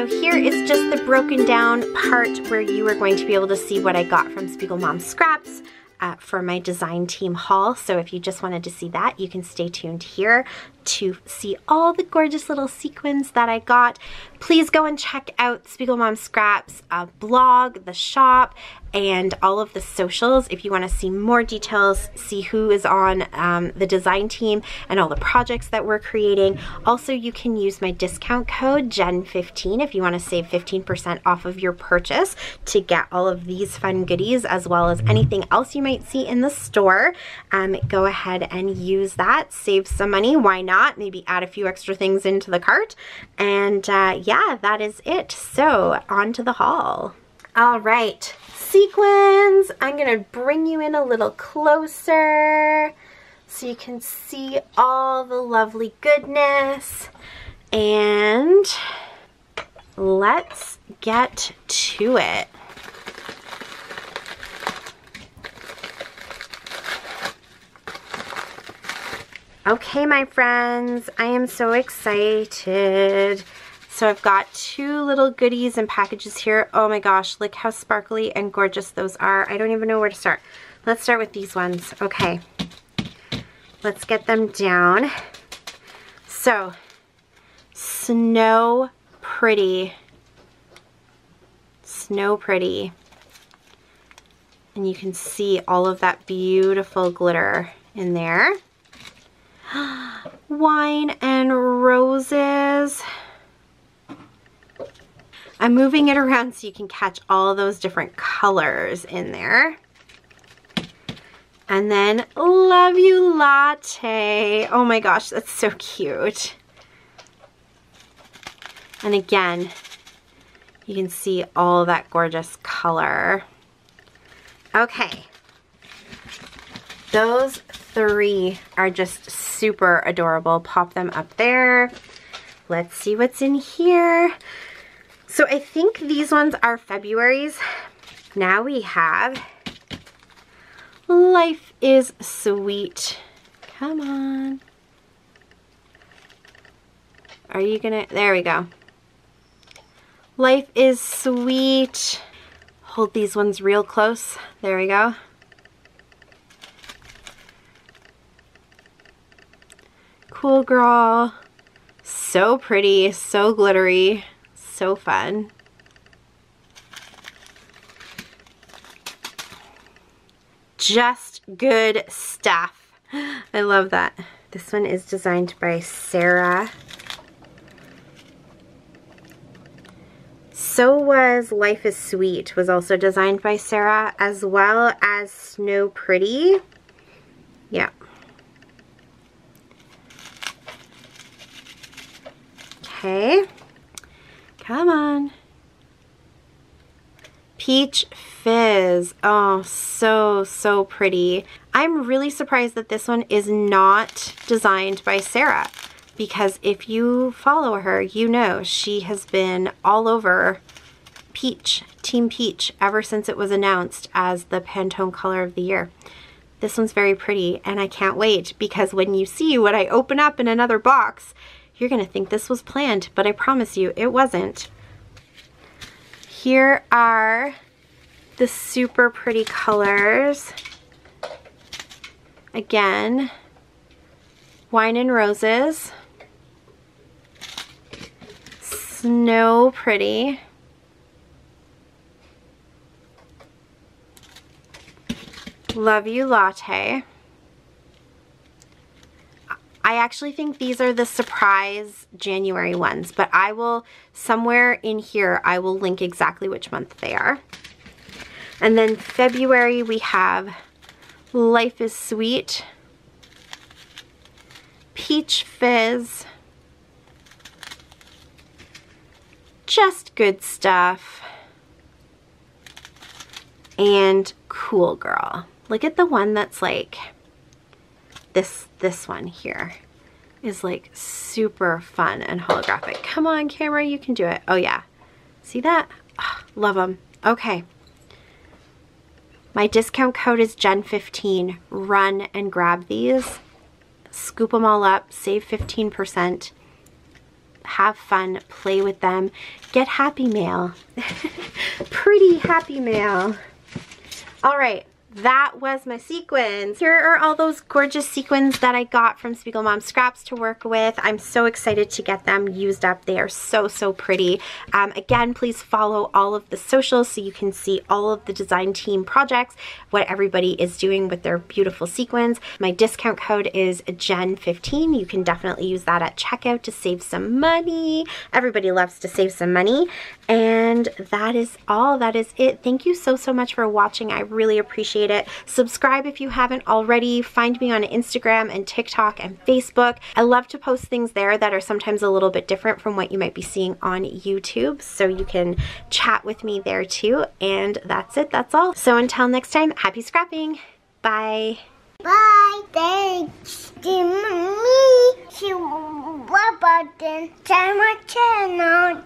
so here is just the broken down part where you are going to be able to see what I got from Spiegel Mom Scraps uh, for my design team haul. So if you just wanted to see that, you can stay tuned here to see all the gorgeous little sequins that I got. Please go and check out Spiegel Mom Scraps uh, blog, the shop, and all of the socials if you want to see more details, see who is on um, the design team and all the projects that we're creating. Also, you can use my discount code Jenn15 if you want to save 15% off of your purchase to get all of these fun goodies as well as anything else you might see in the store. Um, go ahead and use that, save some money, why not? Maybe add a few extra things into the cart. And uh, yeah, that is it. So on to the haul. All right, sequins. I'm gonna bring you in a little closer so you can see all the lovely goodness. And let's get to it. Okay, my friends, I am so excited. So I've got two little goodies and packages here. Oh my gosh, look how sparkly and gorgeous those are. I don't even know where to start. Let's start with these ones. Okay, let's get them down. So, Snow Pretty. Snow Pretty. And you can see all of that beautiful glitter in there. Wine and roses. I'm moving it around so you can catch all those different colors in there. And then Love You Latte. Oh my gosh, that's so cute. And again, you can see all that gorgeous color. Okay. Those three are just super adorable. Pop them up there. Let's see what's in here. So I think these ones are February's. Now we have Life is Sweet. Come on. Are you gonna, there we go. Life is Sweet. Hold these ones real close. There we go. Cool girl. So pretty, so glittery so fun. Just good stuff. I love that. This one is designed by Sarah. So was Life is Sweet was also designed by Sarah as well as Snow Pretty. Yeah. Okay. Come on. Peach Fizz. Oh, so, so pretty. I'm really surprised that this one is not designed by Sarah because if you follow her, you know she has been all over Peach, Team Peach, ever since it was announced as the Pantone color of the year. This one's very pretty and I can't wait because when you see what I open up in another box, you're gonna think this was planned, but I promise you it wasn't. Here are the super pretty colors. Again, Wine and Roses, Snow Pretty, Love You Latte, I actually think these are the surprise January ones, but I will, somewhere in here, I will link exactly which month they are. And then February we have Life is Sweet, Peach Fizz, Just Good Stuff, and Cool Girl. Look at the one that's like this, this one here is like super fun and holographic. Come on camera, you can do it. Oh yeah, see that? Oh, love them. Okay. My discount code is Jenn15. Run and grab these. Scoop them all up, save 15%. have fun, play with them, get happy mail. Pretty happy mail. All right, that was my sequins. Here are all those gorgeous sequins that I got from Spiegel Mom Scraps to work with. I'm so excited to get them used up. They are so, so pretty. Um, again, please follow all of the socials so you can see all of the design team projects, what everybody is doing with their beautiful sequins. My discount code is Jenn15. You can definitely use that at checkout to save some money. Everybody loves to save some money. And that is all. That is it. Thank you so, so much for watching. I really appreciate appreciate it. Subscribe if you haven't already. Find me on Instagram and TikTok and Facebook. I love to post things there that are sometimes a little bit different from what you might be seeing on YouTube. So you can chat with me there too. And that's it. That's all. So until next time, happy scrapping. Bye. Bye. Thanks to me. To my channel.